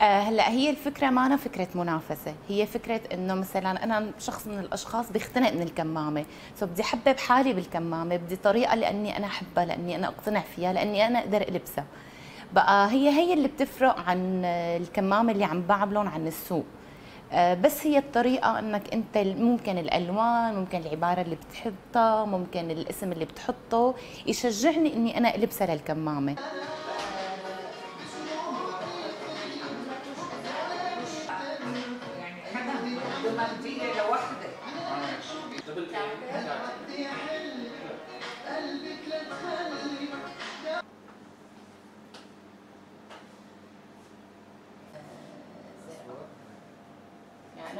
آه، هلا هي الفكرة ما فكرة منافسة. هي فكرة إنه مثلا أنا شخص من الأشخاص بيختنق من الكمامة. سو بدي أحبب حالي بالكمامة بدي طريقة لأني أنا أحبها لأني أنا أقتنع فيها لأني أنا أقدر ألبسها. بقى هي هي اللي بتفرق عن الكمامه اللي عم بعملهم عن السوق آه، بس هي الطريقة إنك أنت ممكن الألوان، ممكن العبارة اللي بتحطها، ممكن الاسم اللي بتحطه يشجعني إني أنا البسها للكمامة.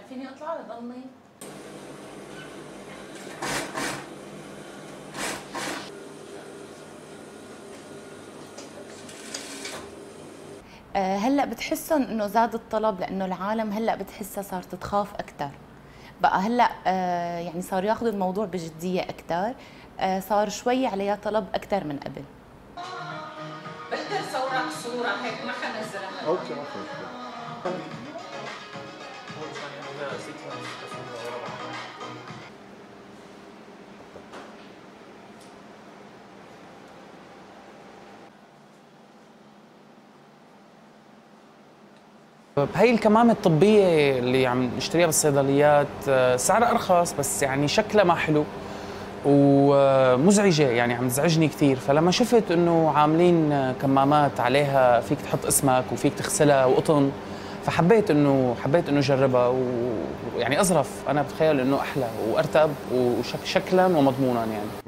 فيني اطلع ولا ضلني؟ آه، هلأ بتحسهم إنه زاد الطلب لأنه العالم هلأ بتحسها صارت تخاف أكثر بقى هلأ آه، يعني صاروا ياخذوا الموضوع بجدية أكثر آه، صار شوي عليها طلب أكثر من قبل. بقدر صورك صورة؟ هيك ما حنزلها okay okay. بهي الكمامة الطبية اللي عم نشتريها بالصيدليات آه، سعرها أرخص بس يعني شكلها ما حلو ومزعجة يعني عم تزعجني كثير. فلما شفت إنه عاملين كمامات عليها فيك تحط اسمك وفيك تغسلها وقطن فحبيت إنه حبيت إنه أجربها ويعني أظرف. أنا بتخيل إنه أحلى وأرتب وشكلا ومضمونا يعني.